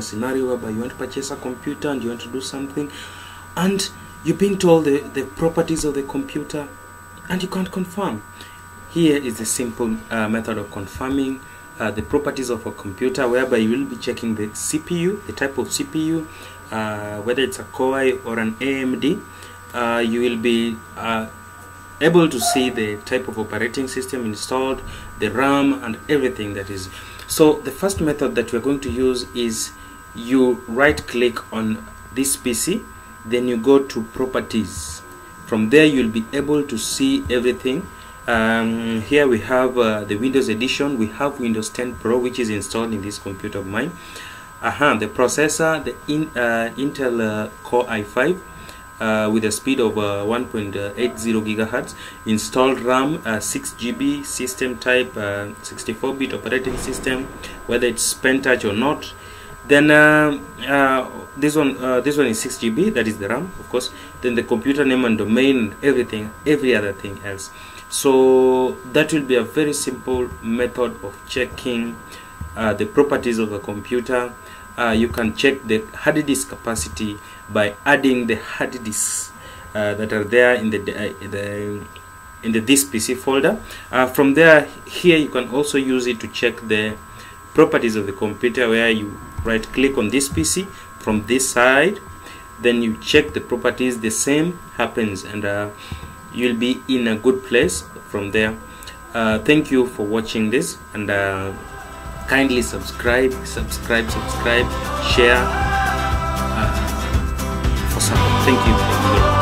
scenario whereby you want to purchase a computer and you want to do something and you've been told the, the properties of the computer and you can't confirm here is a simple uh, method of confirming uh, the properties of a computer whereby you will be checking the CPU, the type of CPU, uh, whether it's a Core or an AMD. Uh, you will be uh, able to see the type of operating system installed, the RAM and everything that is. So the first method that we're going to use is you right click on this PC, then you go to properties. From there you'll be able to see everything. Um, here we have uh, the Windows edition. We have Windows 10 Pro which is installed in this computer of mine. Uh -huh, the processor the in, uh, Intel uh, Core i5 uh, with a speed of uh, 1.80 gigahertz. Installed RAM uh, 6 GB system type uh, 64-bit operating system whether it's Pentouch or not. Then this one this one is 6 GB that is the RAM of course. Then the computer name and domain everything every other thing else. So that will be a very simple method of checking uh, the properties of a computer uh, you can check the hard disk capacity by adding the hard disks uh, that are there in the, uh, the in the this PC folder. Uh, from there here you can also use it to check the properties of the computer where you right click on this PC from this side. Then you check the properties the same happens and uh, you'll be in a good place from there. Uh, thank you for watching this and uh, kindly subscribe subscribe subscribe share uh, for support thank you